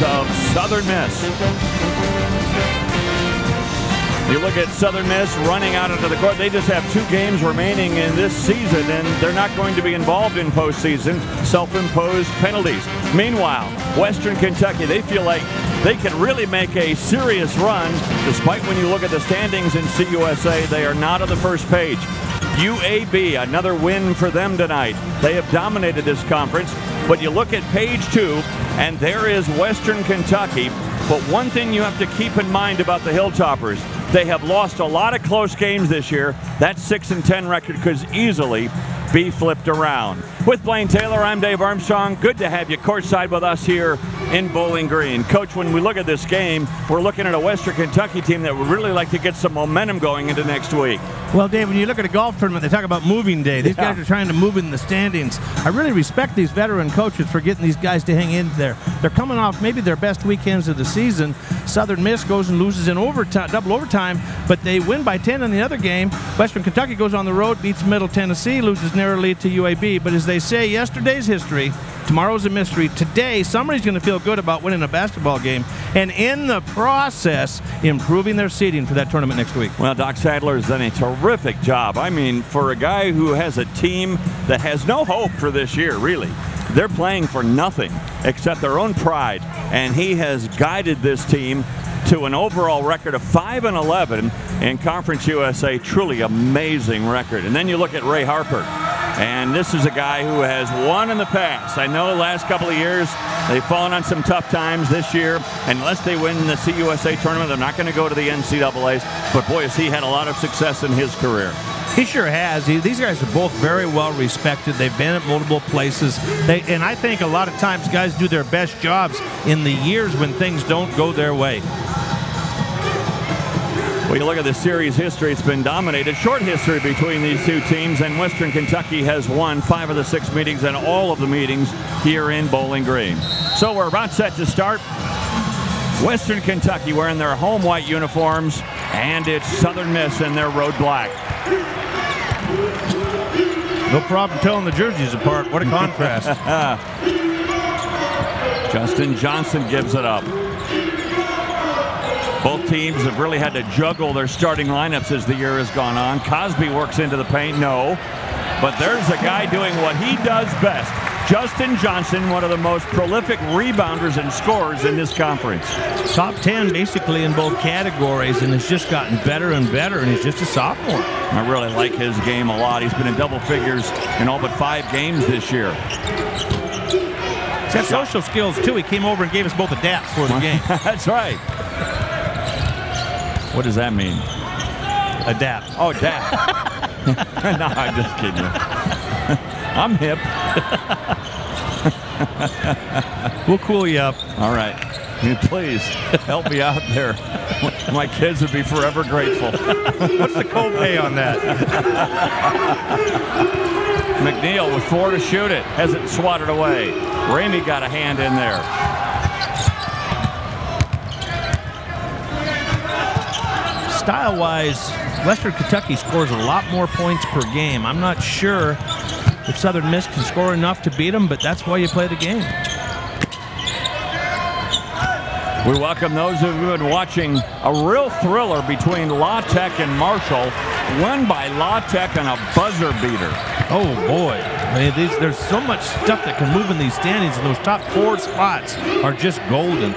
Of Southern Miss. You look at Southern Miss running out into the court. They just have two games remaining in this season, and they're not going to be involved in postseason self-imposed penalties. Meanwhile, Western Kentucky, they feel like they can really make a serious run, despite when you look at the standings in CUSA, they are not on the first page. UAB, another win for them tonight. They have dominated this conference, but you look at page two, and there is Western Kentucky. But one thing you have to keep in mind about the Hilltoppers, they have lost a lot of close games this year. That 6 and 10 record could easily be flipped around. With Blaine Taylor, I'm Dave Armstrong. Good to have you courtside with us here in Bowling Green. Coach, when we look at this game, we're looking at a Western Kentucky team that would really like to get some momentum going into next week. Well, Dave, when you look at a golf tournament, they talk about moving day. These yeah. guys are trying to move in the standings. I really respect these veteran coaches for getting these guys to hang in there. They're coming off maybe their best weekends of the season. Southern Miss goes and loses in overtime, double overtime, but they win by 10 in the other game. Western Kentucky goes on the road, beats Middle Tennessee, loses narrowly to UAB. But as they say, yesterday's history. Tomorrow's a mystery. Today, somebody's going to feel good about winning a basketball game and in the process, improving their seeding for that tournament next week. Well, Doc Sadler has done a terrific job. I mean, for a guy who has a team that has no hope for this year, really. They're playing for nothing except their own pride, and he has guided this team to an overall record of 5 and 11 in Conference USA. Truly amazing record. And then you look at Ray Harper. And this is a guy who has won in the past. I know last couple of years they've fallen on some tough times this year. Unless they win the CUSA tournament, they're not going to go to the NCAAs. But boy, has he had a lot of success in his career. He sure has. He, these guys are both very well respected. They've been at multiple places. They, and I think a lot of times guys do their best jobs in the years when things don't go their way. Well, you look at the series history, it's been dominated. Short history between these two teams, and Western Kentucky has won five of the six meetings and all of the meetings here in Bowling Green. So we're about set to start. Western Kentucky wearing their home white uniforms, and it's Southern Miss in their road black. No problem telling the jerseys apart. What a contrast. Justin Johnson gives it up. Both teams have really had to juggle their starting lineups as the year has gone on. Cosby works into the paint, no. But there's a guy doing what he does best. Justin Johnson, one of the most prolific rebounders and scorers in this conference. Top 10 basically in both categories and has just gotten better and better and he's just a sophomore. I really like his game a lot. He's been in double figures in all but five games this year. He's got social skills too. He came over and gave us both a dap for the game. That's right. What does that mean? Adapt. Oh, adapt. no, I'm just kidding. I'm hip. we'll cool you up. All right. Please help me out there. My kids would be forever grateful. What's the copay on that? McNeil with four to shoot it. Hasn't swatted away. Ramey got a hand in there. Style-wise, Western Kentucky scores a lot more points per game. I'm not sure if Southern Miss can score enough to beat them, but that's why you play the game. We welcome those who have been watching a real thriller between La Tech and Marshall, won by La Tech on a buzzer beater. Oh boy. I mean, these, there's so much stuff that can move in these standings, and those top four spots are just golden.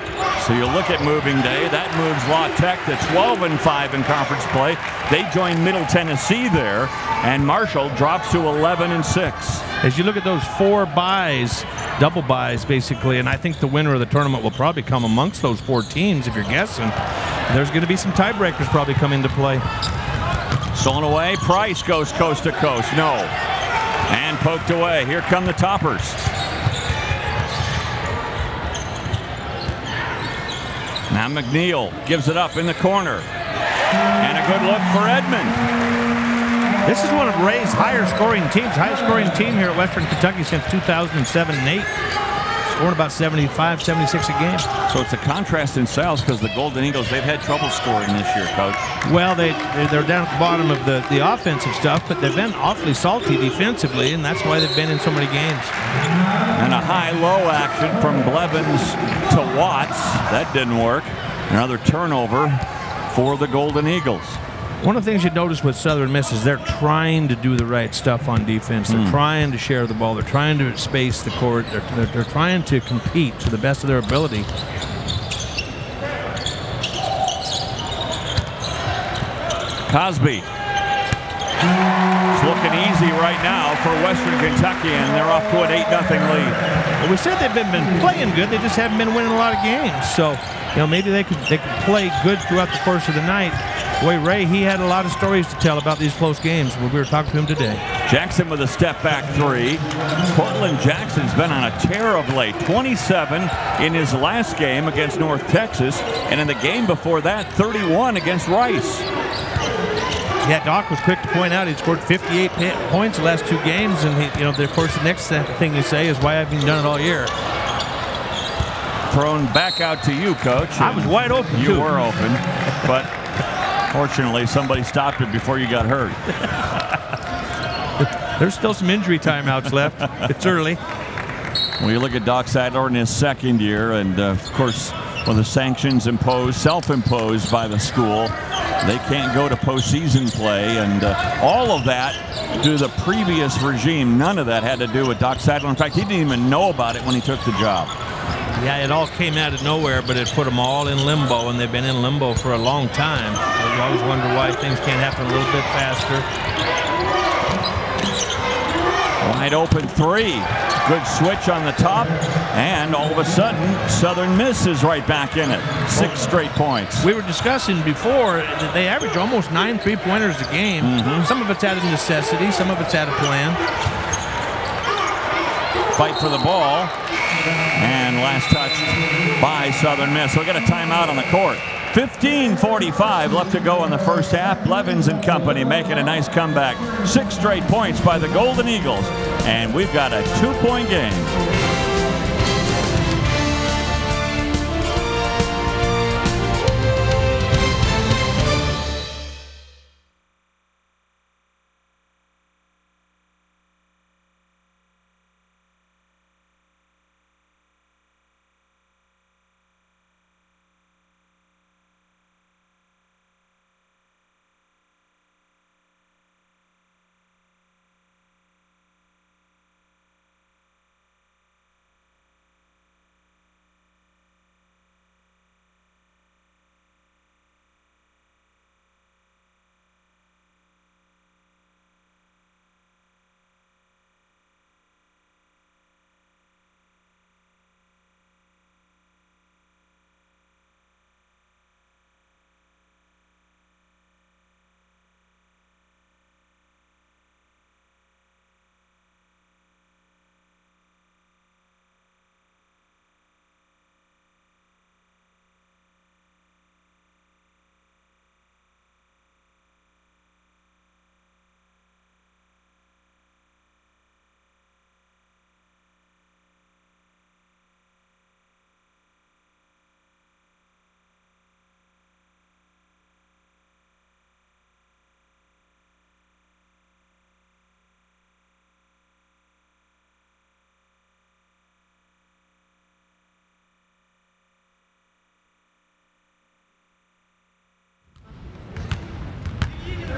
So you look at moving day. That moves La Tech to 12 and 5 in conference play. They join Middle Tennessee there, and Marshall drops to 11 and 6. As you look at those four buys, double buys basically, and I think the winner of the tournament will probably come amongst those four teams. If you're guessing, there's going to be some tiebreakers probably come into play. Stolen away. Price goes coast to coast. No. And poked away. Here come the toppers. Now McNeil gives it up in the corner. And a good look for Edmond. This is one of Ray's higher scoring teams, highest scoring team here at Western Kentucky since 2007 and 8. Scoring about 75, 76 a game. So it's a contrast in sales because the Golden Eagles, they've had trouble scoring this year, Coach. Well, they, they're down at the bottom of the, the offensive stuff, but they've been awfully salty defensively, and that's why they've been in so many games. And a high-low action from Blevins to Watts. That didn't work. Another turnover for the Golden Eagles. One of the things you notice with Southern Miss is they're trying to do the right stuff on defense. They're Mm. trying to share the ball. They're trying to space the court. They're, they're, they're trying to compete to the best of their ability. Cosby. Looking easy right now for Western Kentucky, and they're off to an 8 0 lead. Well, we said they've been, been playing good. They just haven't been winning a lot of games. So, you know, maybe they could they could play good throughout the course of the night. Boy, Ray, he had a lot of stories to tell about these close games when we were talking to him today. Jackson with a step back three. Portland Jackson's been on a tear of late. 27 in his last game against North Texas, and in the game before that, 31 against Rice. Yeah, Doc was quick to point out he scored 58 pa- points the last two games, and he, you know, of course, the next thing you say is, "Why haven't you done it all year?" Thrown back out to you, coach. I was wide open. You too. were open, but fortunately, somebody stopped it before you got hurt. There's still some injury timeouts left. It's early. When you look at Doc Sadler in his second year, and uh, of course, with the sanctions imposed, self-imposed by the school, they can't go to postseason play, and uh, all of that to the previous regime. None of that had to do with Doc Sadler. In fact, he didn't even know about it when he took the job. Yeah, it all came out of nowhere, but it put them all in limbo, and they've been in limbo for a long time. So you always wonder why things can't happen a little bit faster. Wide open three. Good switch on the top, and all of a sudden, Southern Miss is right back in it. Six straight points. We were discussing before that they average almost nine three-pointers a game. Mm-hmm. Some of it's out of necessity, some of it's out of plan. Fight for the ball, and last touch by Southern Miss. So we got a timeout on the court. 15:45 left to go in the first half. Blevins and company making a nice comeback. Six straight points by the Golden Eagles, and we've got a two-point game.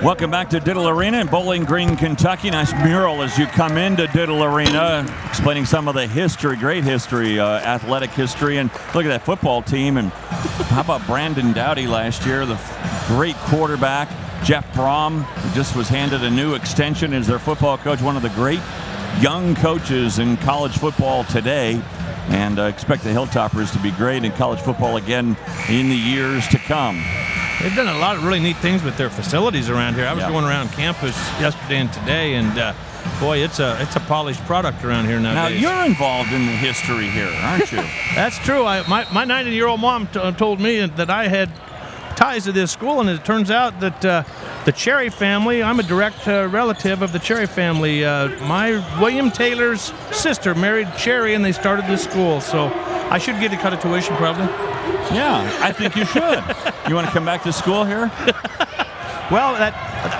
Welcome back to Diddle Arena in Bowling Green, Kentucky. Nice mural as you come into Diddle Arena, explaining some of the history, great history, uh, athletic history. And look at that football team. And how about Brandon Doughty last year, the great quarterback? Jeff Brohm just was handed a new extension as their football coach, one of the great young coaches in college football today. And uh, expect the Hilltoppers to be great in college football again in the years to come. They've done a lot of really neat things with their facilities around here. I was Yeah. going around campus yesterday and today, and uh, boy, it's a it's a polished product around here Now nowadays. you're involved in the history here, aren't you? That's true. I, my my 90 year old mom t- told me that I had ties to this school, and it turns out that uh, the Cherry family. I'm a direct uh, relative of the Cherry family. Uh, my William Taylor's sister married Cherry, and they started this school. So I should get a cut of tuition probably. Yeah, I think you should. You want to come back to school here? Well, that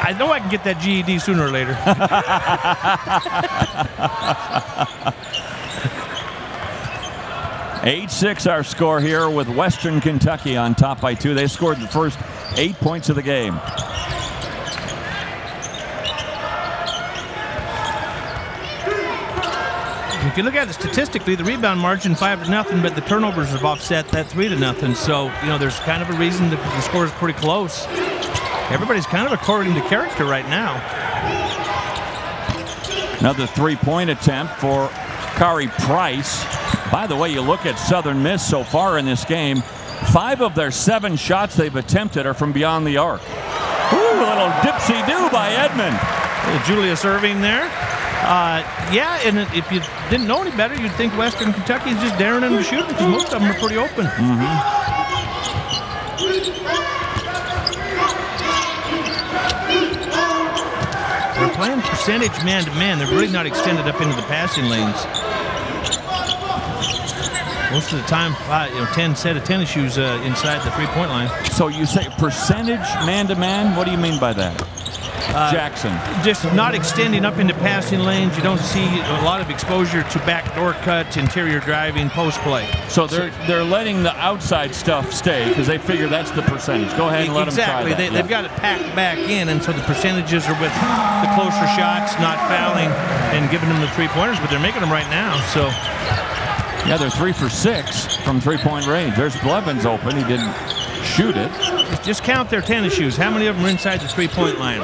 I know I can get that GED sooner or later. 8-6 our score here with Western Kentucky on top by two. They scored the first eight points of the game. If you look at it statistically, the rebound margin five to nothing, but the turnovers have offset that three to nothing. So you know, there's kind of a reason that the score is pretty close. Everybody's kind of according to character right now. Another three-point attempt for Khari Price. By the way, you look at Southern Miss so far in this game, five of their seven shots they've attempted are from beyond the arc. Ooh, a little dipsy-do by Edmond. Julius Erving there. Uh, yeah, and if you didn't know any better, you'd think Western Kentucky is just daring them to shoot because most of them are pretty open. They're playing percentage man to man. They're really not extended up into the passing lanes. Most of the time, uh, you know, 10 set of tennis shoes uh, inside the three-point line. So you say percentage man-to-man? What do you mean by that? Uh, Jackson. just not extending up into passing lanes. You don't see a lot of exposure to backdoor cuts, interior driving, post play. So they're they're letting the outside stuff stay because they figure that's the percentage. Go ahead and let exactly. them try They, that. They've got it packed back in, and so the percentages are with the closer shots, not fouling, and giving them the three pointers, but they're making them right now. So yeah, they're three for six from three-point range. There's Blevins open. He didn't shoot it. Just count their tennis shoes. How many of them are inside the three point line?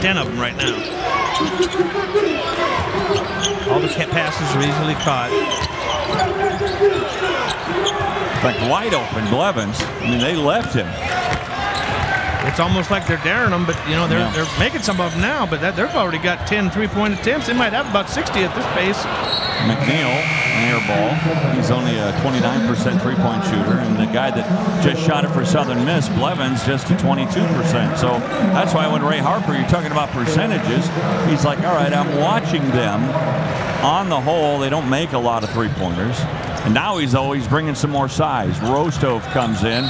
Ten of them right now. All the passes are easily caught. Like wide open, Blevins. I mean, they left him. It's almost like they're daring them, but you know they're Yeah. they're making some of them now. But that, they've already got 10 three-point attempts. They might have about 60 at this pace. McNeil, air ball. He's only a 29% three-point shooter, and the guy that just shot it for Southern Miss, Blevins, just a 22%. So that's why when Ray Harper, you're talking about percentages, he's like, all right, I'm watching them. On the whole, they don't make a lot of three-pointers. And now he's always bringing some more size. Rostov comes in,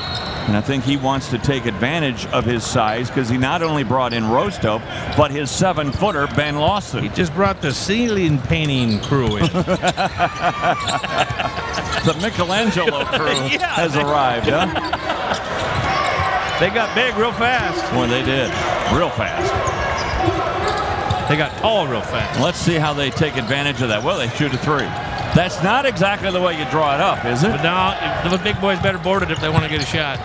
and I think he wants to take advantage of his size because he not only brought in Rostov, but his seven-footer, Ben Lawson. He just brought the ceiling painting crew in. The Michelangelo crew Yeah. has arrived, huh? they got big real fast. Boy, they did. Real fast. They got tall real fast. Let's see how they take advantage of that. Well, they shoot a three. That's not exactly the way you draw it up, is it? But now those big boys better board it if they want to get a shot.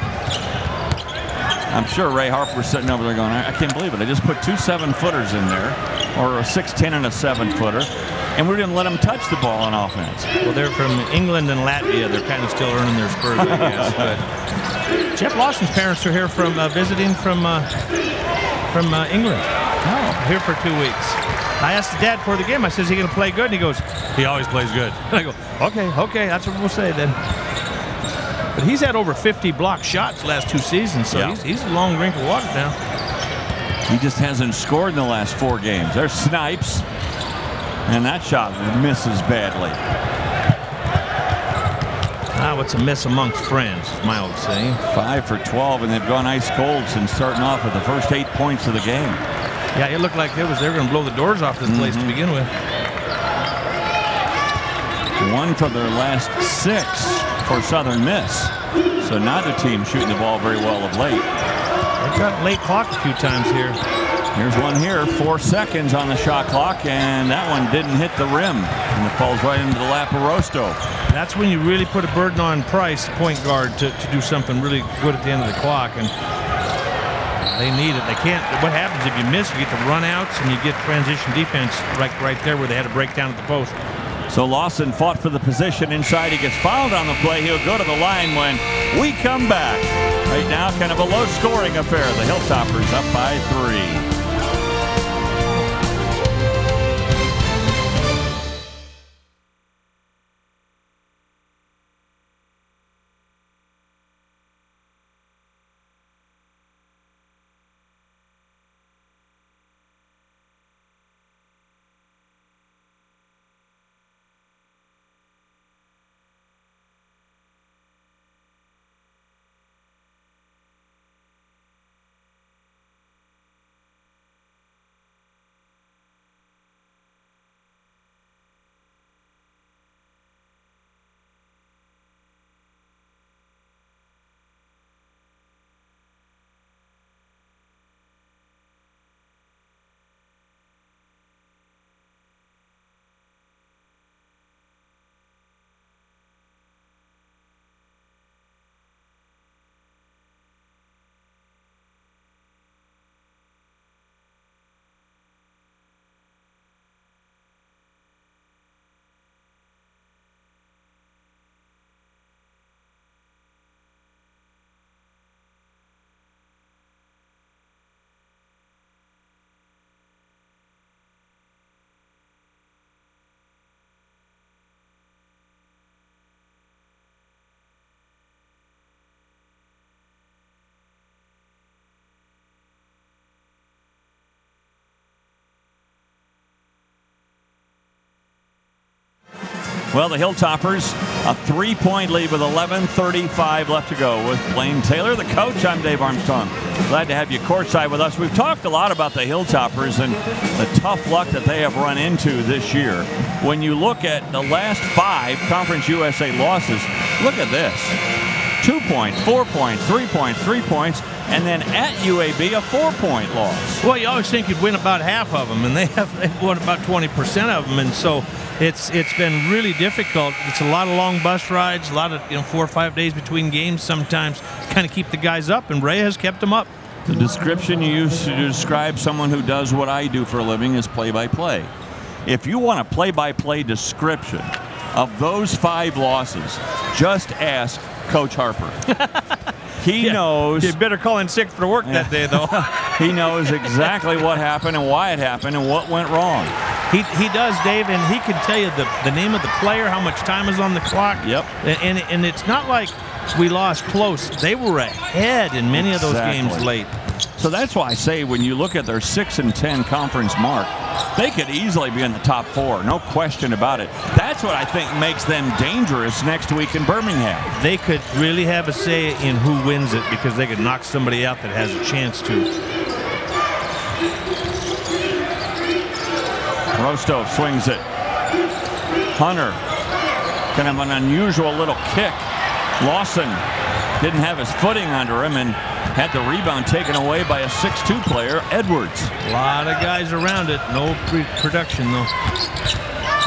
I'm sure Ray Harper's sitting over there going, I I can't believe it. I just put two seven footers in there, or a 6'10 and a seven footer, and we didn't let them touch the ball on offense. Well, they're from England and Latvia. They're kind of still earning their spurs, I guess. But Jeff Lawson's parents are here from uh, visiting from uh, from uh, England. Oh, here for two weeks. I asked the dad before the game. I says, "He gonna play good?" And he goes, "He always plays good." And I go, "Okay, okay, that's what we'll say then." But he's had over 50 block shots last two seasons, so Yeah. he's, he's a long drink of water now. He just hasn't scored in the last four games. There's Snipes, and that shot misses badly. Ah, what's a miss amongst friends, is my old saying. Five for 12, and they've gone ice cold since starting off with the first eight points of the game. Yeah, it looked like it was they were going to blow the doors off this place to begin with. One from their last six for Southern Miss. So neither team shooting the ball very well of late. They've got late clock a few times here. Here's one here, four seconds on the shot clock, and that one didn't hit the rim. And it falls right into the lap of Rostov. That's when you really put a burden on Price, point guard, to, to do something really good at the end of the clock. And they need it. They can't. What happens if you miss? You get the runouts and you get transition defense right right there where they had a breakdown at the post. So Lawson fought for the position inside. He gets fouled on the play. He'll go to the line when we come back. Right now, kind of a low scoring affair. The Hilltoppers up by three. Well, the Hilltoppers, a three-point lead with 11.35 left to go with Blaine Taylor, the coach. I'm Dave Armstrong. Glad to have you courtside with us. We've talked a lot about the Hilltoppers and the tough luck that they have run into this year. When you look at the last five Conference USA losses, look at this. Two points, four points, three points, three points, and then at UAB, a four-point loss. Well, you always think you'd win about half of them, and they have they've won about 20% of them, and so it's it's been really difficult. It's a lot of long bus rides, a lot of you know four or five days between games. Sometimes kind of keep the guys up, and Ray has kept them up. The description you use to describe someone who does what I do for a living is play-by-play. If you want a play-by-play description of those five losses, just ask Coach Harper. He Yeah. knows. You better call in sick for work that day, though. He knows exactly what happened and why it happened and what went wrong. He, he does, Dave, and he can tell you the, the name of the player, how much time is on the clock. Yep. And, and, and it's not like we lost close. They were ahead in many of those games Exactly. late. So that's why I say when you look at their 6 and 10 conference mark, they could easily be in the top four, no question about it. That's what I think makes them dangerous next week in Birmingham. They could really have a say in who wins it because they could knock somebody out that has a chance to. Rostov swings it. Hunter, kind of an unusual little kick. Lawson didn't have his footing under him and had the rebound taken away by a 6-2 player, Edwards. A lot of guys around it. No production, though.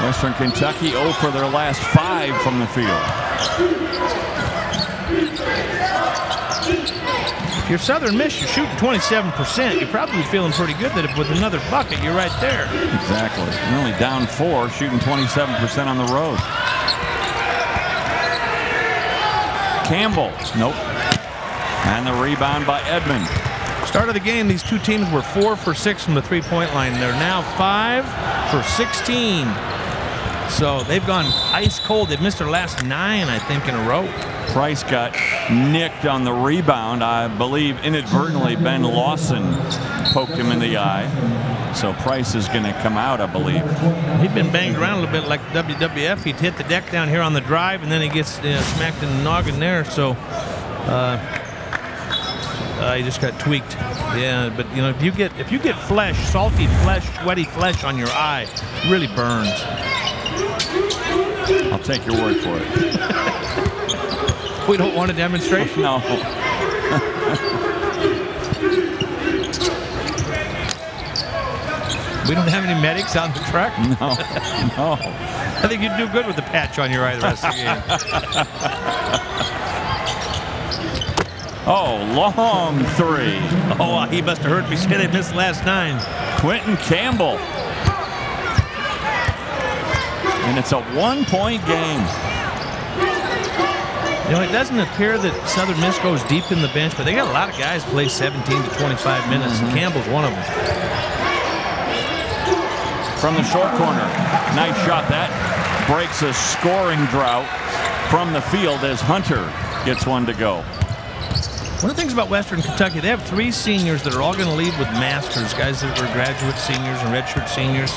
Western Kentucky 0 for their last five from the field. If you're Southern Miss, you're shooting 27%. You're probably feeling pretty good that if with another bucket, you're right there. Exactly. You're only down four, shooting 27% on the road. Campbell, nope. And the rebound by Edmond. Start of the game, these two teams were four for six from the three-point line. They're now five for 16. So they've gone ice cold. They've missed their last nine, I think, in a row. Price got nicked on the rebound. I believe inadvertently Ben Lawson poked him in the eye. So Price is going to come out, I believe. He'd been banged around a little bit like WWF. He'd hit the deck down here on the drive, and then he gets uh, smacked in the noggin there. So uh, uh, he just got tweaked. Yeah, but you know, if you get if you get flesh, salty flesh, sweaty flesh on your eye, it really burns. I'll take your word for it. We don't want a demonstration. No. We don't have any medics on the truck. No. No. I think you'd do good with the patch on your eye the rest of the game. Oh, long three. Oh, he must have heard me say they missed last nine. Quentin Campbell. And it's a one-point game. You know, it doesn't appear that Southern Miss goes deep in the bench, but they got a lot of guys play 17 to 25 minutes, and mm-hmm. Campbell's one of them. from the short corner. Nice shot. That breaks a scoring drought from the field as Hunter gets one to go. One of the things about Western Kentucky, they have three seniors that are all going to leave with masters, guys that were graduate seniors and redshirt seniors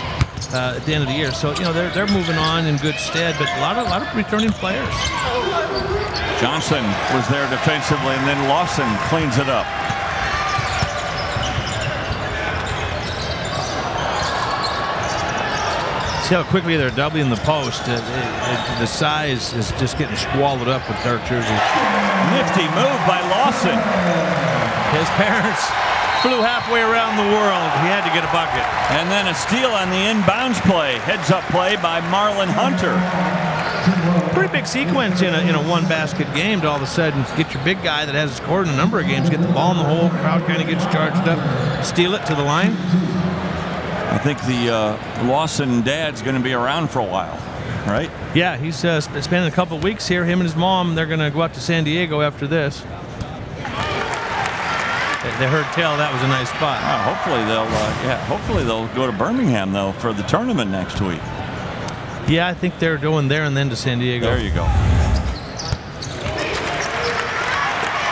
uh, at the end of the year. So you know they're they're moving on in good stead, but a lot of a lot of returning players. Johnson was there defensively, and then Lawson cleans it up. See how quickly they're doubling the post. Uh, it- it- the size is just getting swallowed up with dark jerseys. Nifty move by Lawson. His parents flew halfway around the world. He had to get a bucket. And then a steal on the inbounds play. Heads up play by Marlon Hunter. Pretty big sequence in a, in a one basket game to all of a sudden get your big guy that hasn't scored in a number of games, get the ball in the hole, crowd kind of gets charged up, steal it to the line. I think the uh, Lawson dad's going to be around for a while, right? Yeah, he's uh, spending a couple weeks here. Him and his mom, they're going to go out to San Diego after this. They- heard tell that was a nice spot. Hopefully they'll, uh, yeah, hopefully they'll go to Birmingham though for the tournament next week. Yeah, I think they're going there and then to San Diego. There you go.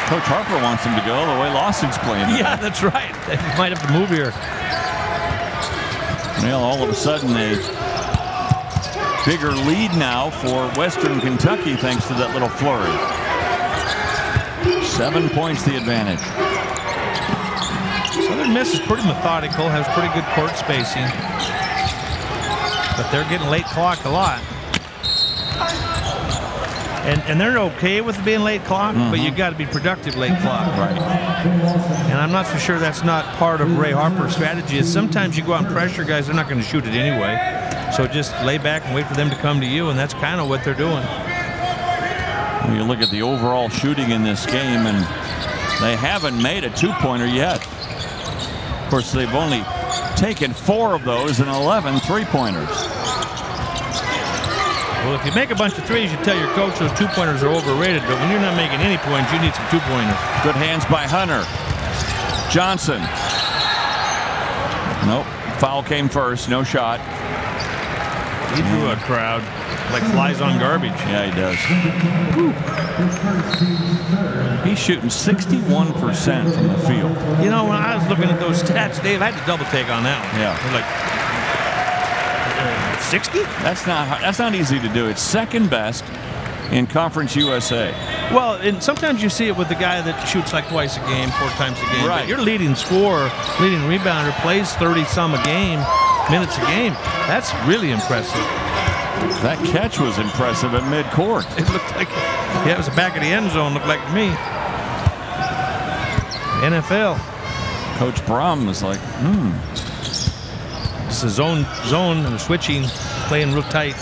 Coach Harper wants him to go the way Lawson's playing. Yeah, that's right. They might have to move here. Well, all of a sudden a bigger lead now for Western Kentucky thanks to that little flurry. Seven points the advantage. Southern Miss is pretty methodical, has pretty good court spacing. But they're getting late clock a lot. And, and they're okay with being late clock, mm -hmm. but you got to be productive late clock. Right. And I'm not so sure that's not part of Ray Harper's strategy. Is sometimes you go out and pressure guys, they're not going to shoot it anyway. So just lay back and wait for them to come to you, and that's kind of what they're doing. Well, you look at the overall shooting in this game, and they haven't made a two-pointer yet. Of course, they've only taken four of those and 11 three-pointers. Well, if you make a bunch of threes, you tell your coach those two-pointers are overrated. But when you're not making any points, you need some two-pointers. Good hands by Hunter. Johnson. Nope. Foul came first. No shot. He drew a crowd like flies on garbage. Yeah, he does. He's shooting 61% from the field. You know, when I was looking at those stats, Dave, I had to double take on that one. Yeah. Like 60? That's not that's not easy to do. It's second best in Conference USA. Well, and sometimes you see it with the guy that shoots like twice a game, four times a game. Right. But your leading scorer, leading rebounder, plays 30 some a game, minutes a game. That's really impressive. That catch was impressive at midcourt. It looked like, yeah, it was the back of the end zone. Looked like to me. NFL. Coach Brohm was like, hmm, it's a zone, zone, and switching, playing real tight.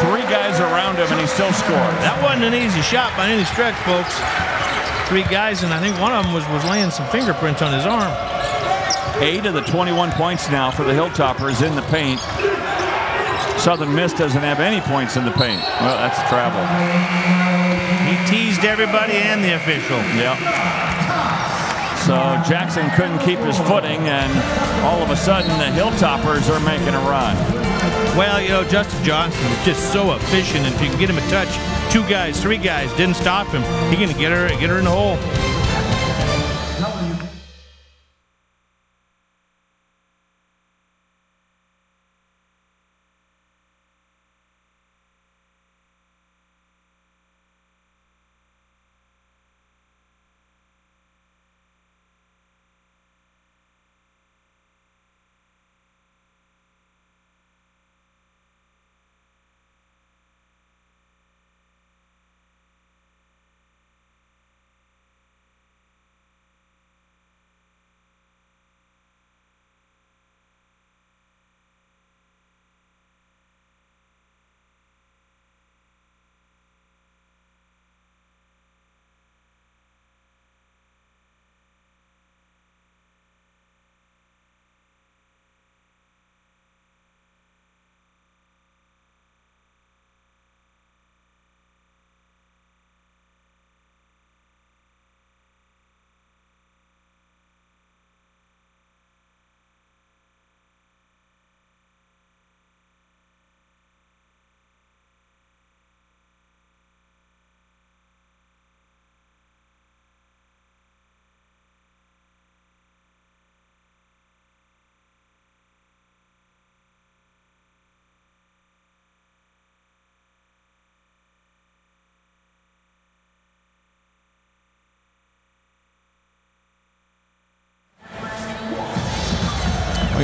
Three guys around him, and he still scored. That wasn't an easy shot by any stretch, folks. Three guys, and I think one of them was, was laying some fingerprints on his arm. Eight of the 21 points now for the Hilltoppers in the paint. Southern Miss doesn't have any points in the paint. Well, that's travel. He teased everybody and the official. Yeah. So Jackson couldn't keep his footing, and all of a sudden the Hilltoppers are making a run. Well, you know, Justin Johnson is just so efficient. If you can get him a touch, two guys, three guys didn't stop him. He's going to get her, get her in the hole.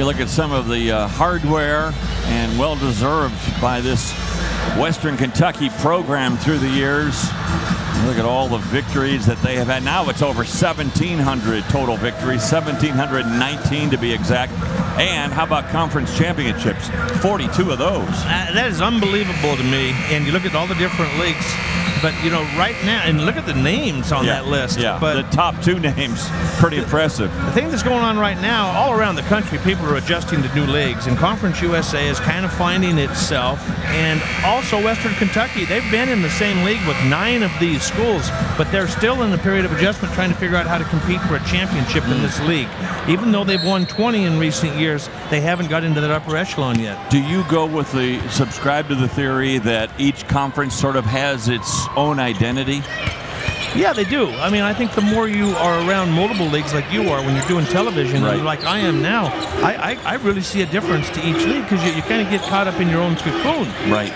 We look at some of the uh, hardware and well deserved by this Western Kentucky program through the years. Look at all the victories that they have had. Now it's over 1,700 total victories, 1,719 to be exact. And how about conference championships? 42 of those. Uh, that is unbelievable to me. And you look at all the different leagues but you know, right now, and look at the names on yeah, that list. Yeah, but the top two names, pretty impressive. The thing that's going on right now, all around the country, people are adjusting to new leagues, and Conference USA is kind of finding itself. And also Western Kentucky, they've been in the same league with nine of these schools, but they're still in the period of adjustment, trying to figure out how to compete for a championship in this league. Even though they've won 20 in recent years, they haven't got into that upper echelon yet. Do you go with the subscribe to the theory that each conference sort of has its own identity? Yeah, they do. I mean, I think the more you are around multiple leagues like you are when you're doing television, Right. like I am now, I, I, I really see a difference to each league because you, you kind of get caught up in your own cocoon. Right.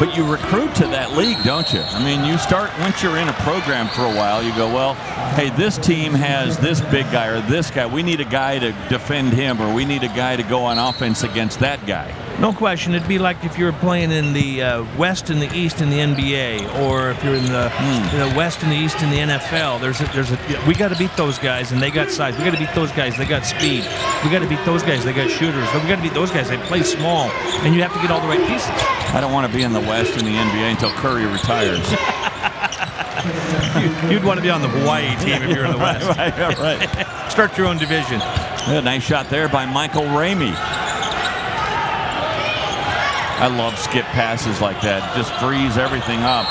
But you recruit to that league, don't you? I mean, you start once you're in a program for a while, you go, well, hey, this team has this big guy or this guy. We need a guy to defend him, or we need a guy to go on offense against that guy. No question. It'd be like if you were playing in the uh, West and the East in the NBA, or if you're in the, in the West and the East in the NFL. There's a, there's a we got to beat those guys, and they got size. We got to beat those guys. They got speed. We got to beat those guys. They got shooters. We got to beat those guys. They play small, and you have to get all the right pieces. I don't want to be in the West in the NBA until Curry retires. You'd want to be on the Hawaii team if you're in the West. right, right, right. Start your own division. Yeah, nice shot there by Michael Ramey. I love skip passes like that. Just freeze everything up.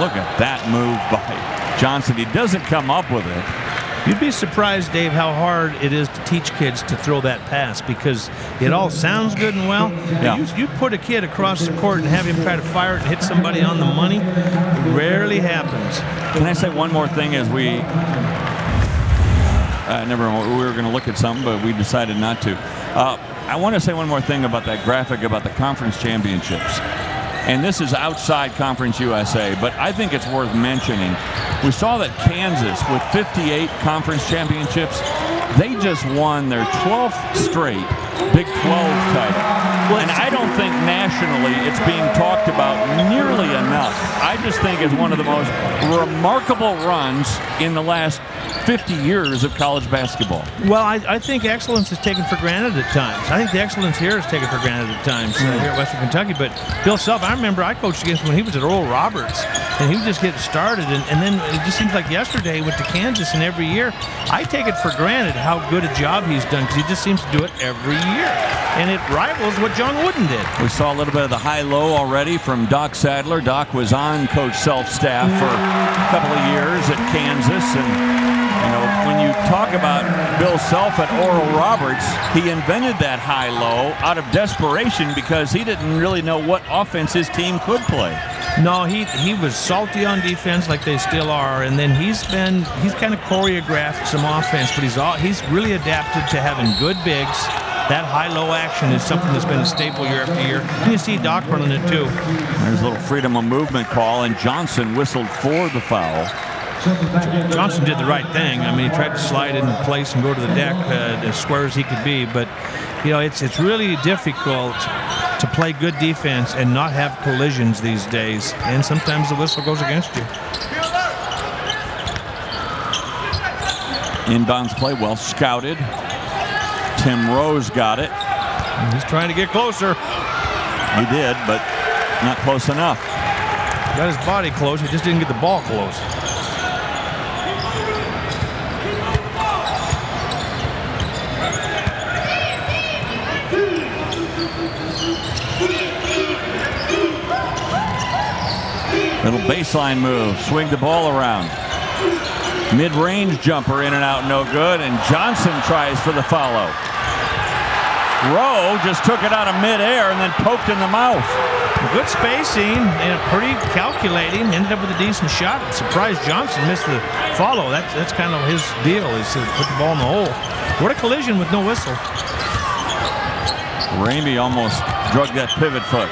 Look at that move by Johnson. He doesn't come up with it. You'd be surprised, Dave, how hard it is to teach kids to throw that pass because it all sounds good and well. Yeah. You, you put a kid across the court and have him try to fire it and hit somebody on the money. It rarely happens. Can I say one more thing as we uh, never we were going to look at something, but we decided not to. Uh, I want to say one more thing about that graphic about the conference championships. And this is outside Conference USA, but I think it's worth mentioning. We saw that Kansas, with 58 conference championships, they just won their 12th straight Big 12 title. and I don't think nationally it's being talked about nearly enough. I just think it's one of the most remarkable runs in the last 50 years of college basketball. Well, I, I think excellence is taken for granted at times. I think the excellence here is taken for granted at times uh, here at Western Kentucky. But Bill Self, I remember I coached against when he was at Oral Roberts, and he was just getting started. And, and then it just seems like yesterday went to Kansas, and every year I take it for granted how good a job he's done because he just seems to do it every year, and it rivals what John Wooden did. We saw a little bit of the high-low already from Doc Sadler. Doc was on Coach Self's staff for a couple of years at Kansas, and you know when you talk about Bill Self at Oral Roberts, he invented that high-low out of desperation because he didn't really know what offense his team could play. No, he he was salty on defense like they still are, and then he's been he's kind of choreographed some offense, but he's all he's really adapted to having good bigs. That high-low action is something that's been a staple year after year. And you see Doc running it too. There's a little freedom of movement call, and Johnson whistled for the foul. Johnson did the right thing. I mean, he tried to slide in place and go to the deck uh, as square as he could be, but you know, it's it's really difficult to play good defense and not have collisions these days. And sometimes the whistle goes against you. Inbounds play well scouted. Tim Rose got it. He's trying to get closer. He did, but not close enough. Got his body close. He just didn't get the ball close. Little baseline move, swing the ball around. Mid-range jumper in and out, no good, and Johnson tries for the follow. Rowe just took it out of midair and then poked in the mouth. Good spacing and pretty calculating. Ended up with a decent shot. Surprised Johnson missed the follow. That's that's kind of his deal is to put the ball in the hole. What a collision with no whistle. Ramey almost drug that pivot foot.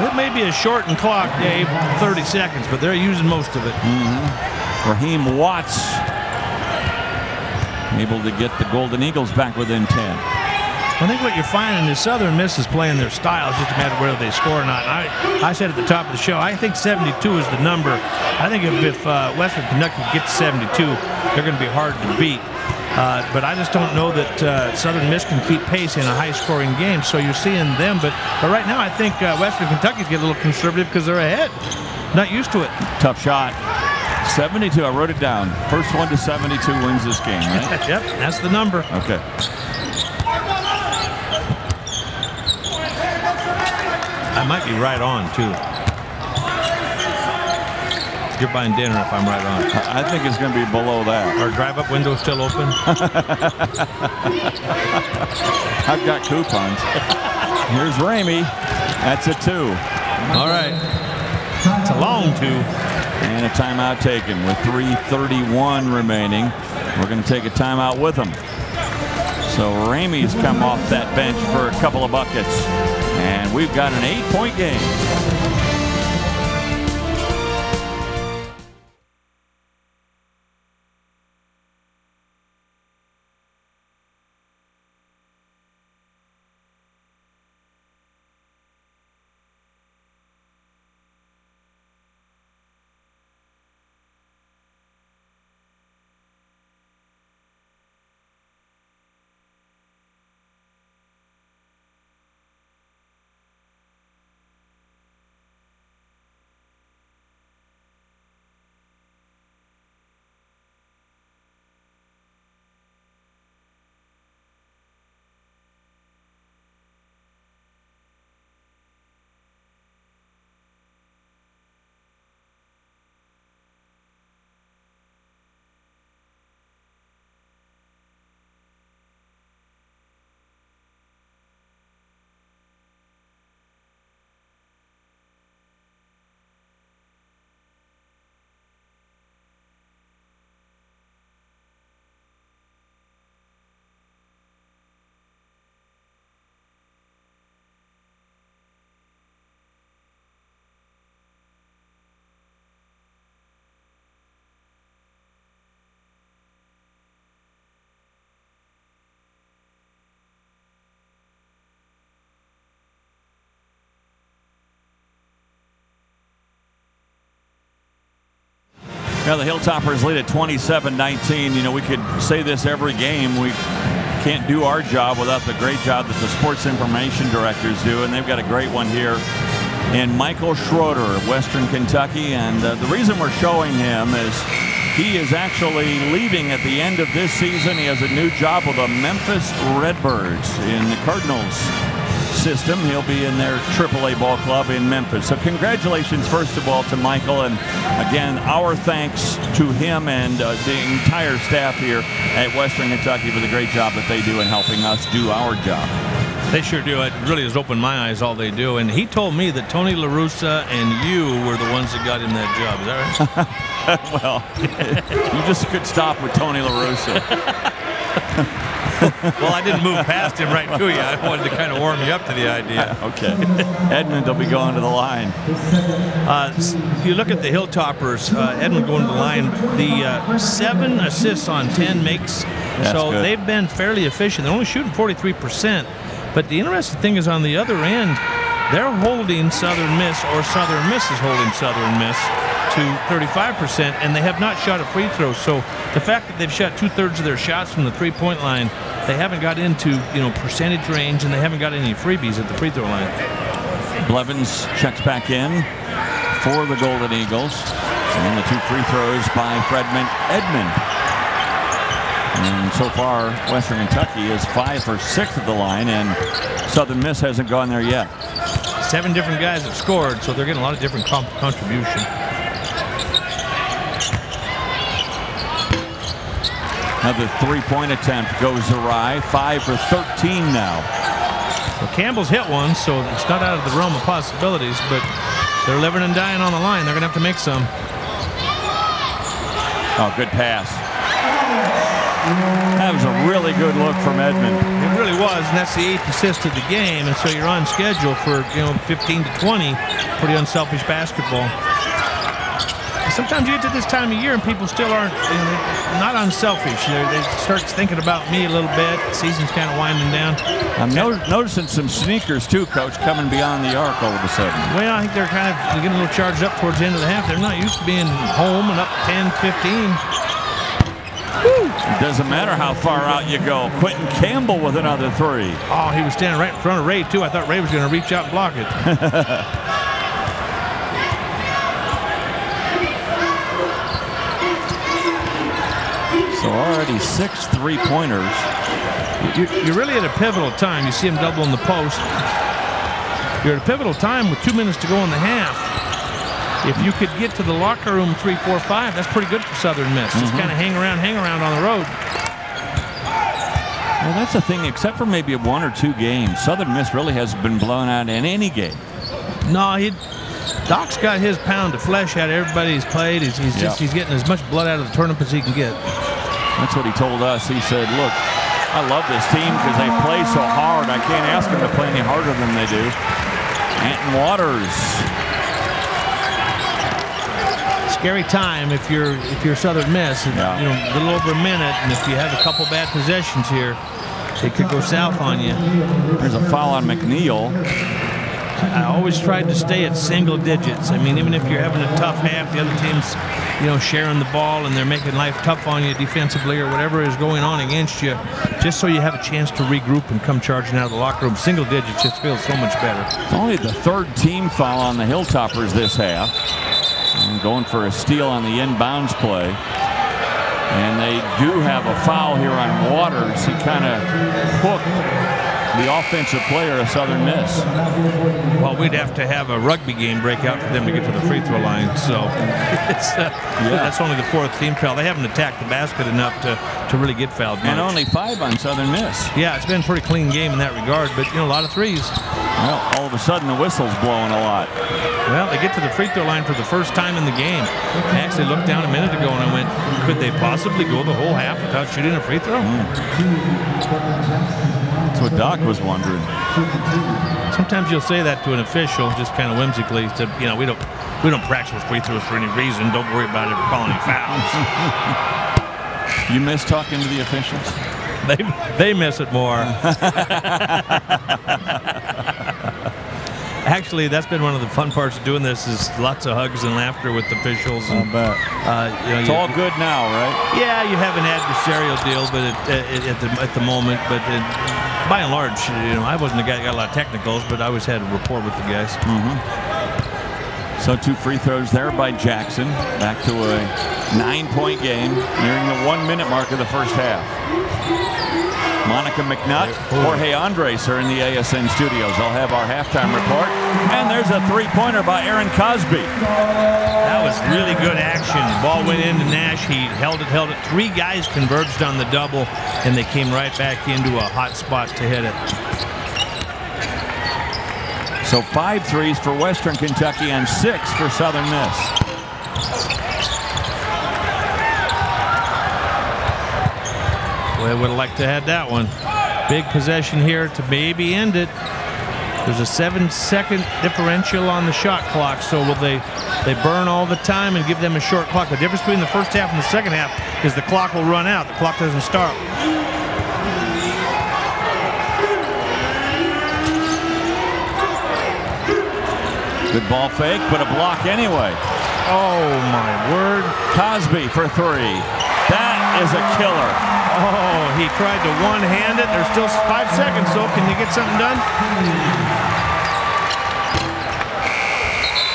It may be a shortened clock, Dave, 30 seconds, but they're using most of it. Mm-hmm. Raheem Watts able to get the Golden Eagles back within 10. I think what you're finding is Southern Miss is playing their style. It's just a matter of whether they score or not. I, I said at the top of the show, I think 72 is the number. I think if, if uh, Western Kentucky gets 72, they're going to be hard to beat. Uh, but I just don't know that uh, Southern Miss can keep pace in a high-scoring game. So you're seeing them. But, but right now, I think uh, Western Kentucky's get a little conservative because they're ahead. Not used to it. Tough shot. 72, I wrote it down. First one to 72 wins this game, right? yep, that's the number. Okay. I might be right on, too. You're buying dinner if I'm right on. I think it's going to be below that. Our drive-up window still open? I've got coupons. Here's Ramey. That's a two. All right. It's a long two. And a timeout taken with 3.31 remaining. We're going to take a timeout with them. So Ramey's come off that bench for a couple of buckets. And we've got an eight-point game. Now the Hilltoppers lead at 27-19. You know, we could say this every game. We can't do our job without the great job that the sports information directors do, and they've got a great one here. And Michael Schroeder of Western Kentucky, and uh, the reason we're showing him is he is actually leaving at the end of this season. He has a new job with the Memphis Redbirds in the Cardinals system. He'll be in their AAA ball club in Memphis. So congratulations, first of all, to Michael. And again, our thanks to him and uh, the entire staff here at Western Kentucky for the great job that they do in helping us do our job. They sure do. It really has opened my eyes all they do. And he told me that Tony La Russa and you were the ones that got him that job. Is that right? well, you just could stop with Tony La Russa. well, I didn't move past him right to you. I wanted to kind of warm you up to the idea. okay. Edmond will be going to the line. Uh, you look at the Hilltoppers, uh, Edmond going to the line, the uh, seven assists on 10 makes. That's so good. they've been fairly efficient. They're only shooting 43%. But the interesting thing is on the other end, they're holding Southern Miss, or Southern Miss is holding Southern Miss to 35%, and they have not shot a free throw. So the fact that they've shot two-thirds of their shots from the three-point line, they haven't got into you know percentage range, and they haven't got any freebies at the free throw line. Blevins checks back in for the Golden Eagles. And the two free throws by Fredman Edmond. And so far, Western Kentucky is five for six at the line, and Southern Miss hasn't gone there yet. Seven different guys have scored, so they're getting a lot of different contribution. Another three-point attempt goes awry. Five for 13 now. Well, Campbell's hit one, so it's not out of the realm of possibilities, but they're living and dying on the line. They're going to have to make some. Oh, good pass. That was a really good look from Edmond. It really was, and that's the eighth assist of the game, and so you're on schedule for, you know, 15 to 20. Pretty unselfish basketball sometimes you get to this time of year and people still aren't you know, not unselfish. They're, they start thinking about me a little bit. The season's kind of winding down. I'm no noticing some sneakers too, Coach, coming beyond the arc all of a sudden. Well, I think they're kind of they're getting a little charged up towards the end of the half. They're not used to being home and up 10, 15. It doesn't matter how far out you go. Quentin Campbell with another three. Oh, he was standing right in front of Ray, too. I thought Ray was going to reach out and block it. So already six three-pointers. You're really at a pivotal time. You see him doubling the post. You're at a pivotal time with two minutes to go in the half. If you could get to the locker room three, four, five, that's pretty good for Southern Miss. Mm -hmm. Just mm-hmm. kind of hang around, hang around on the road. Well, that's the thing. Except for maybe one or two games, Southern Miss really hasn't been blown out in any game. No, he Doc's got his pound of flesh out of everybody he's played. He's, he's just he's getting as much blood out of the tournament as he can get. That's what he told us. He said, "Look, I love this team because they play so hard. I can't ask them to play any harder than they do." Anton Waters. Scary time if you're if you're Southern Miss. Yeah. You know, a little over a minute, and if you have a couple bad possessions here, it could go south on you. There's a foul on McNeil. I always tried to stay at single digits. I mean, even if you're having a tough half, the other team's, you know, sharing the ball and they're making life tough on you defensively or whatever is going on against you, just so you have a chance to regroup and come charging out of the locker room. Single digits just feels so much better. Only the third team foul on the Hilltoppers this half. And going for a steal on the inbounds play. And they do have a foul here on Waters. He kind of hooked the offensive player of Southern Miss. Well, we'd have to have a rugby game break out for them to get to the free throw line. So uh, yeah. that's only the fourth team foul. They haven't attacked the basket enough to, to really get fouled. Much. And only five on Southern Miss. Yeah, it's been a pretty clean game in that regard, but you know, a lot of threes. Well, all of a sudden the whistle's blowing a lot. Well, they get to the free throw line for the first time in the game. I actually looked down a minute ago and I went, could they possibly go the whole half without shooting a free throw? Mm. That's what Doc was wondering. Sometimes you'll say that to an official, just kind of whimsically, to you know, we don't we don't practice with free throws for any reason. Don't worry about it if calling any fouls. you miss talking to the officials? They they miss it more. Actually, that's been one of the fun parts of doing this is lots of hugs and laughter with officials. And, I bet. Uh, you know, it's you, all good now, right? Yeah, you have an adversarial deal, but it, it, at, the, at the moment, but it, by and large, you know, I wasn't a guy that got a lot of technicals, but I always had a rapport with the guys. Mm -hmm. So two free throws there by Jackson. Back to a nine-point game, nearing the one-minute mark of the first half. Monica McNutt, Jorge Andres are in the ASN studios. I'll have our halftime report. And there's a three-pointer by Aaron Cosby. That was really good action. Ball went into Nash. He held it, held it. Three guys converged on the double, and they came right back into a hot spot to hit it. So five threes for Western Kentucky and six for Southern Miss. Boy, would have liked to have that one. Big possession here to maybe end it. There's a seven-second differential on the shot clock, so will they they burn all the time and give them a short clock? The difference between the first half and the second half is the clock will run out. The clock doesn't start. Good ball fake, but a block anyway. Oh, my word. Cosby for three. That is a killer. Oh, he tried to one-hand it. There's still five seconds, so can you get something done?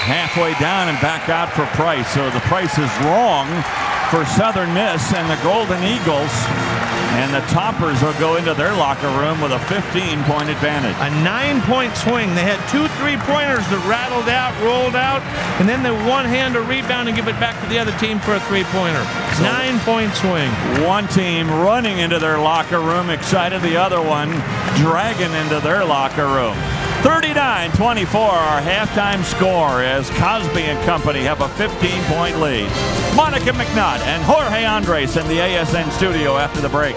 Halfway down and back out for Price. So the price is wrong for Southern Miss and the Golden Eagles. And the Toppers will go into their locker room with a 15-point advantage. A nine-point swing. They had two three-pointers that rattled out, rolled out, and then the one-hand a rebound and give it back to the other team for a three-pointer. So Nine-point swing. One team running into their locker room, excited. The other one dragging into their locker room. 39-24, our halftime score as Cosby and company have a 15-point lead. Monica McNutt and Jorge Andres in the ASN studio after the break.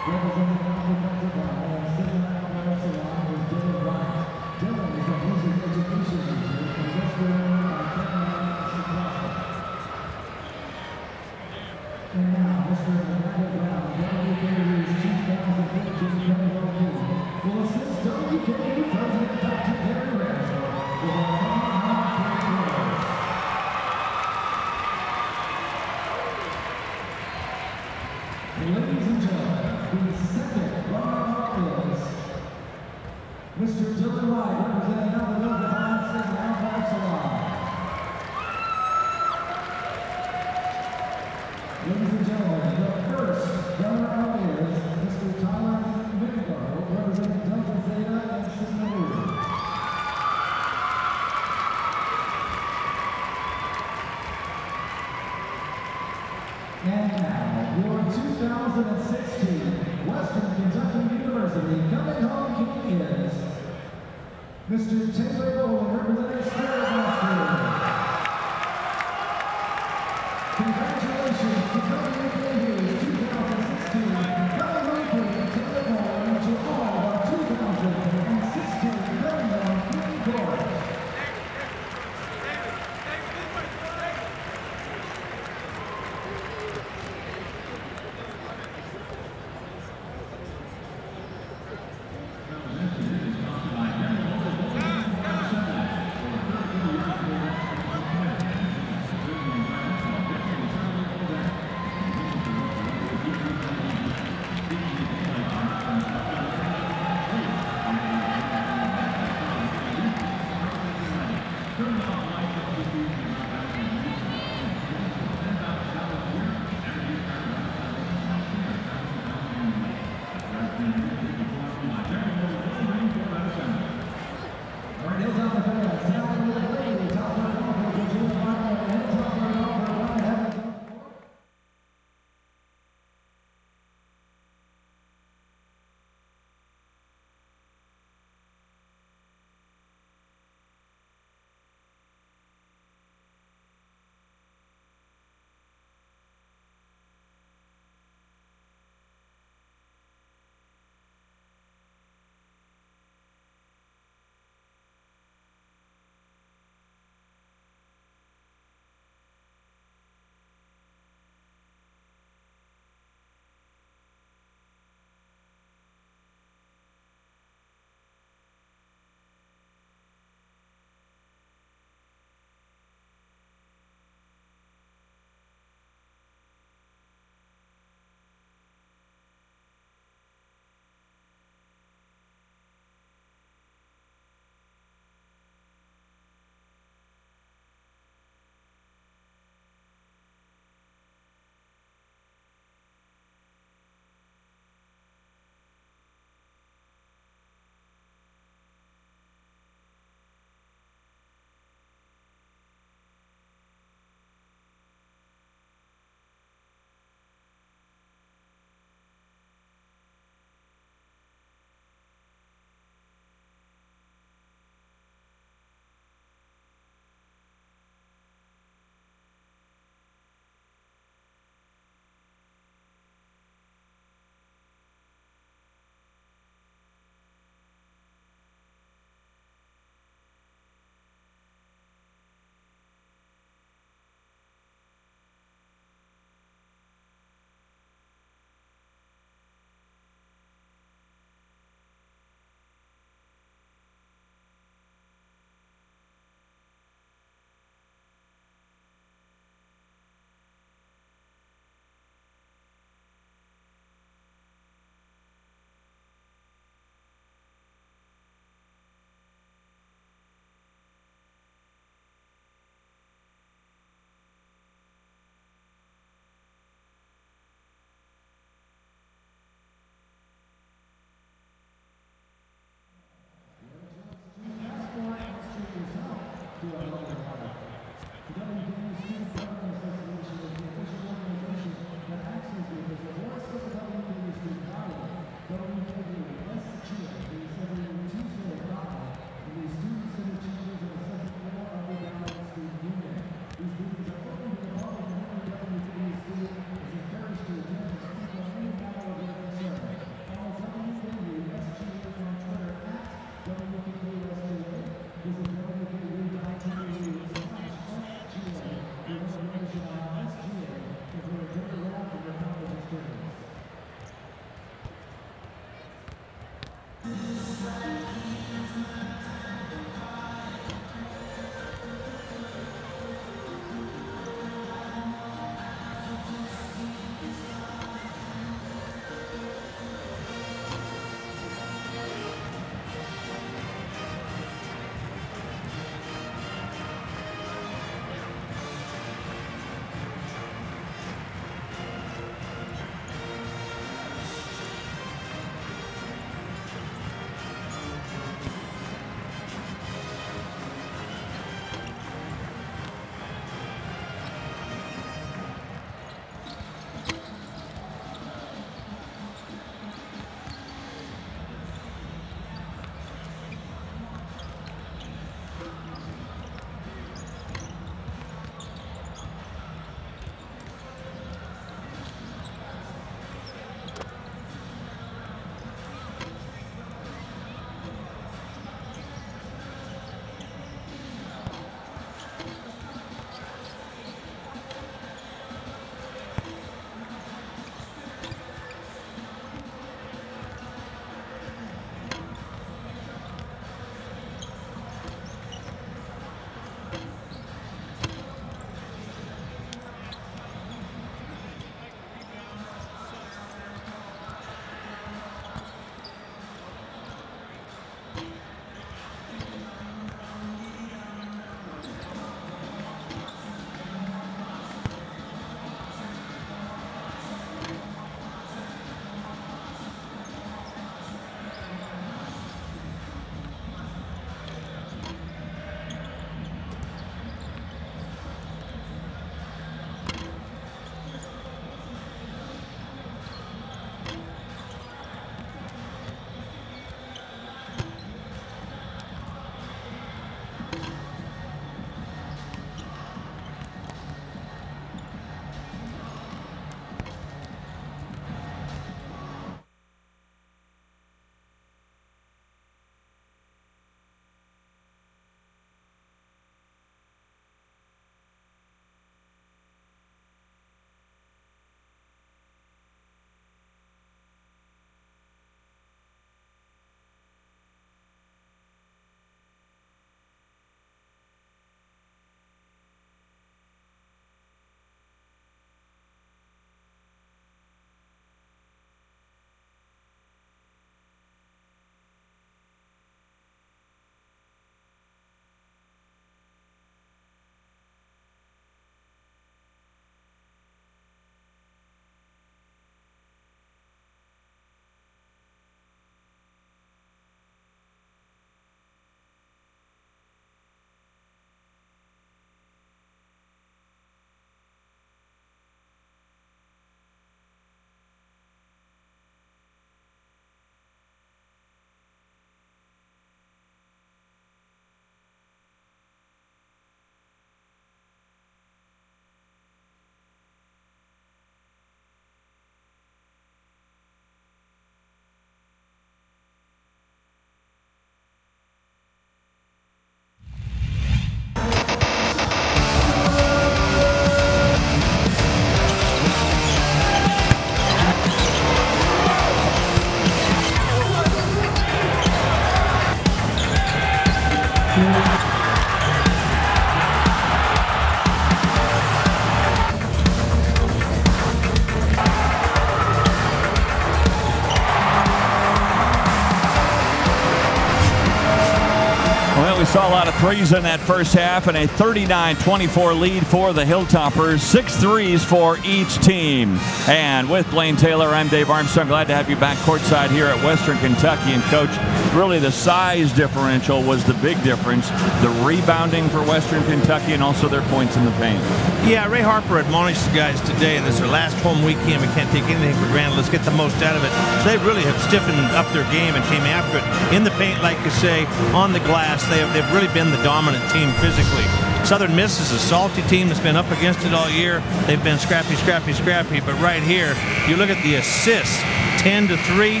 Threes in that first half and a 39-24 lead for the Hilltoppers. Six threes for each team. And with Blaine Taylor, I'm Dave Armstrong. Glad to have you back courtside here at Western Kentucky. And Coach, really the size differential was the big difference. The rebounding for Western Kentucky and also their points in the paint. Yeah, Ray Harper admonished the guys today, and this is their last home weekend. We can't take anything for granted. Let's get the most out of it. So they really have stiffened up their game and came after it in the paint, like you say, on the glass. They have, they've really been the dominant team physically. Southern Miss is a salty team that's been up against it all year. They've been scrappy, scrappy, scrappy. But right here, you look at the assists, 10 to 3.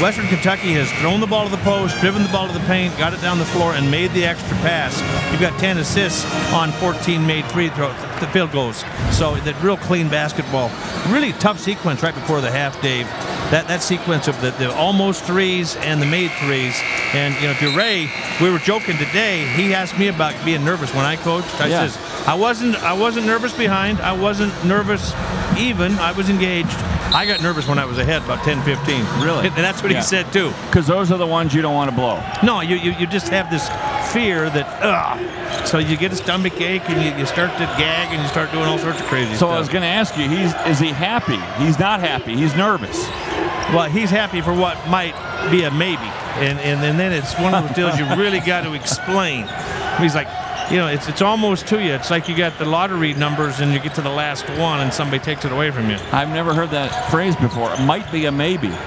Western Kentucky has thrown the ball to the post, driven the ball to the paint, got it down the floor, and made the extra pass. You've got 10 assists on 14 made free throws, the field goals. So that real clean basketball. Really tough sequence right before the half, Dave. That that sequence of the, the almost threes and the made threes. And you know, to Ray, we were joking today. He asked me about being nervous when I coached. I Yeah. says I wasn't I wasn't nervous behind. I wasn't nervous even. I was engaged. I got nervous when I was ahead about 10 15. Really? And that's what Yeah. he said too. Because those are the ones you don't want to blow. No, you, you, you just have this fear that, ugh. So you get a stomach ache and you, you start to gag and you start doing all sorts of crazy So stuff. I was going to ask you, he's is he happy? He's not happy. He's nervous. well, he's happy for what might be a maybe. And, and, and then it's one of those deals you really got to explain. He's like, you know, it's, it's almost to you. It's like you got the lottery numbers and you get to the last one and somebody takes it away from you. I've never heard that phrase before. It might be a maybe.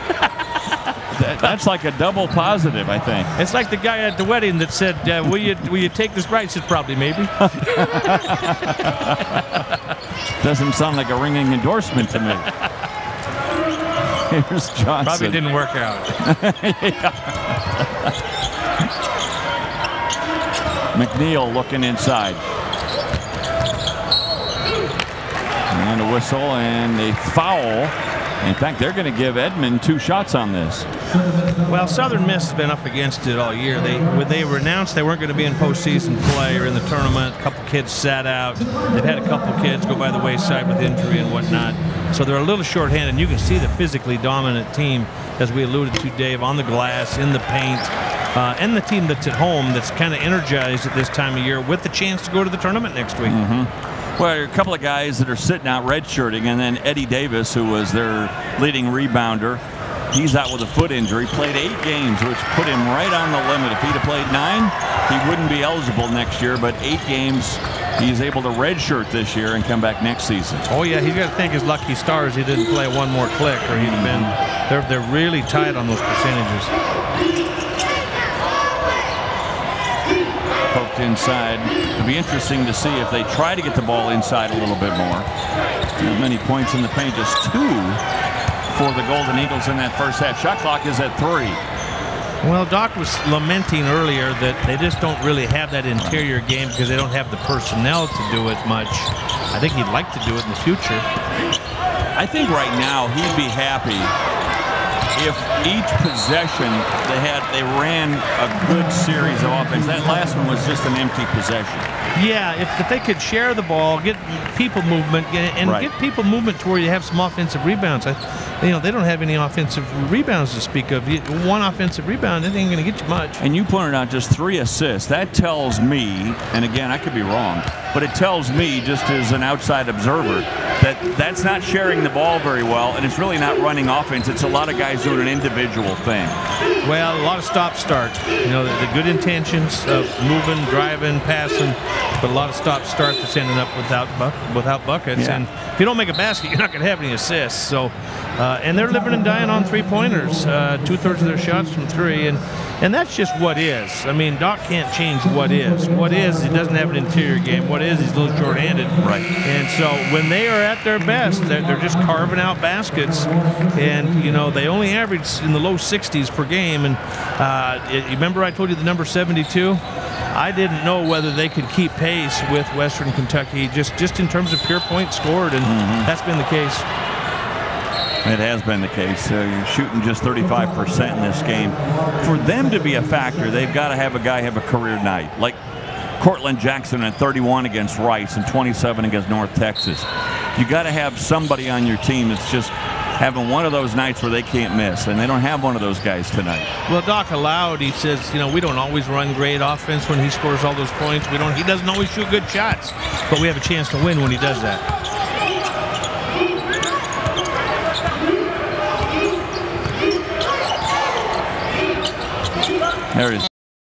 That- that's like a double positive, I think. It's like the guy at the wedding that said, uh, will, you, will you take this bride? I said, probably, maybe. Doesn't sound like a ringing endorsement to me. Here's Johnson. Probably didn't work out. McNeil looking inside. And a whistle and a foul. In fact, they're going to give Edmond two shots on this. Well, Southern Miss has been up against it all year. They when they were announced they weren't going to be in postseason play or in the tournament. A couple kids sat out. They've had a couple kids go by the wayside with injury and whatnot. So they're a little shorthanded. And you can see the physically dominant team, as we alluded to, Dave, on the glass, in the paint, uh, and the team that's at home that's kind of energized at this time of year with the chance to go to the tournament next week. Well, a couple of guys that are sitting out redshirting, and then Eddie Davis, who was their leading rebounder. He's out with a foot injury. Played eight games, which put him right on the limit. If he'd have played nine, he wouldn't be eligible next year. But eight games, he's able to redshirt this year and come back next season. Oh yeah, he's got to thank his lucky stars he didn't play one more click, or he'd have been. They're they're really tight on those percentages. Poked inside. It'll be interesting to see if they try to get the ball inside a little bit more. Not many points in the paint, just two for the Golden Eagles in that first half. Shot clock is at three. Well, Doc was lamenting earlier that they just don't really have that interior game because they don't have the personnel to do it much. I think he'd like to do it in the future. I think right now he'd be happy if each possession they had they ran a good series of offense. That last one was just an empty possession. Yeah, if, if they could share the ball, get people movement, get, and Right. get people movement to where you have some offensive rebounds. I, you know, they don't have any offensive rebounds to speak of. You- One offensive rebound, it ain't going to get you much. And you pointed out just three assists. That tells me, and again I could be wrong, but it tells me just as an outside observer that that's not sharing the ball very well, and it's really not running offense. It's a lot of guys doing an individual thing. Well, a lot of stop start. You know, the, the good intentions of moving, driving, passing, but a lot of stop start that's ending up without bu- without buckets. Yeah. And if you don't make a basket, you're not going to have any assists. So, uh, and they're living and dying on three pointers. Uh, Two thirds of their shots from three, and and that's just what is. I mean, Doc can't change what is. What is? He doesn't have an interior game. What is? He's a little short-handed. Right. And so when they are at their best, they're, they're just carving out baskets, and you know they only average in the low 60s per game. And uh, it- remember I told you the number 72? I didn't know whether they could keep pace with Western Kentucky just just in terms of pure points scored, and that's been the case. It has been the case. Uh, you're shooting just 35% in this game. For them to be a factor, they've got to have a guy have a career night. Like Cortland Jackson at 31 against Rice and 27 against North Texas. You got to have somebody on your team that's just having one of those nights where they can't miss, and they don't have one of those guys tonight. Well, Doc allowed. He says, you know, we don't always run great offense when he scores all those points. We don't. He doesn't always shoot good shots, but we have a chance to win when he does that. There is